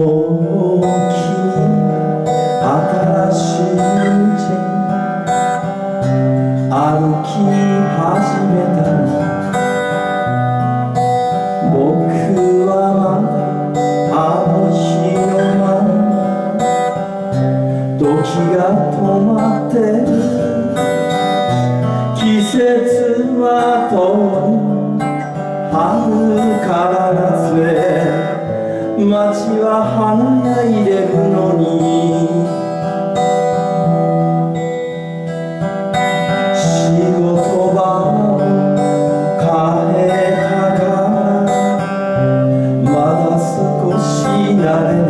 more. 街は花が入れるのに。仕事場を変えたかまだ少し慣れた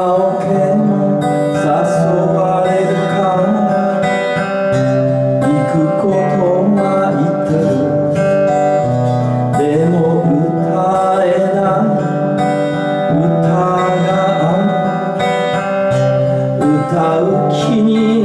君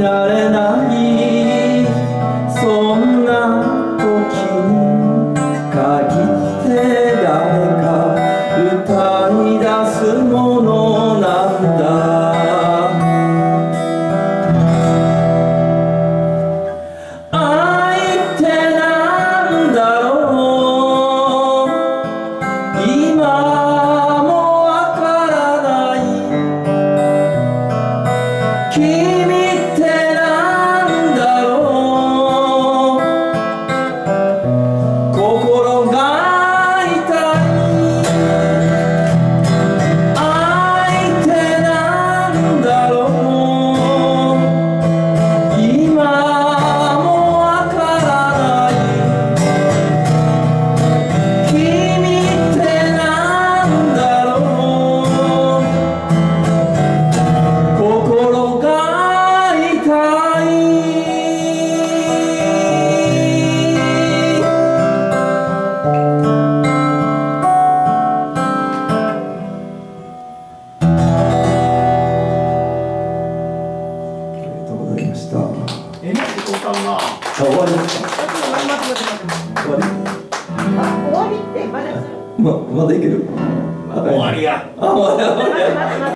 あ、終わりですか。終わり。終わりって、まだ。ま、まだいける？終わりや。あ、